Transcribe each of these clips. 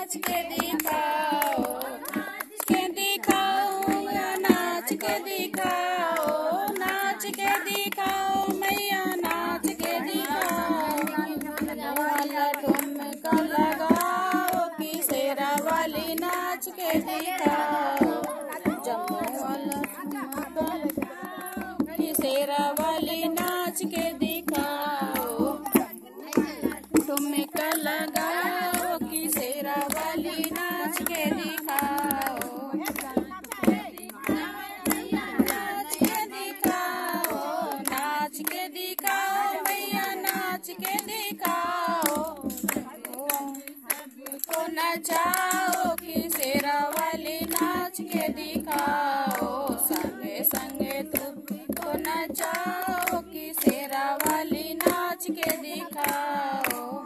नाच के दिखाओ। के दिखाओ नाच के दिखाओ। नाच के दिखाओ, मैया नाच के दिखाओ। वाला लगाओ वाली नाच के दिखाओ। जम्मू वाला वाली नाच के दिखाओ। लगाओ नचाओ कि शेरा वाली नाच के दिखाओ? संगे संगे तुम को नचाओ कि शेरा वाली नाच के दिखाओ?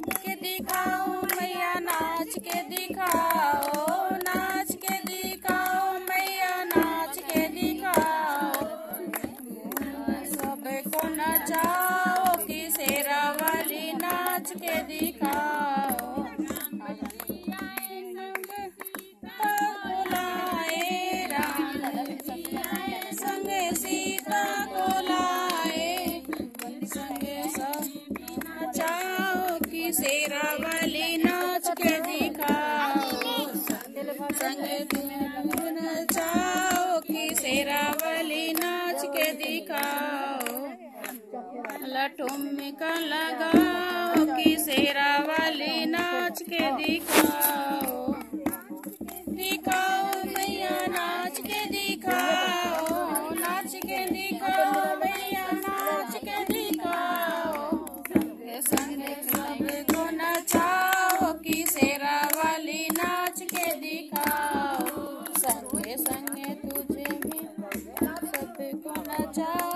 के दिखाओ मैया, नाच के दिखाओ। नाच के दिखाओ मैया, नाच के दिखाओ। सबको नचाओ। नचाओ कि शेरा वाली नाच के दिखाओ। संगे तुम नचाओ कि शेरा वाली नाच के दिखाओ। लठुमका लगाओ कि शेरा वाली नाच के दिखाओ। दिखाओ मैया, नाच के दिखाओ, नाच के दिखाओ।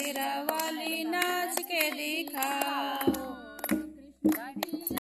ಭೈರವ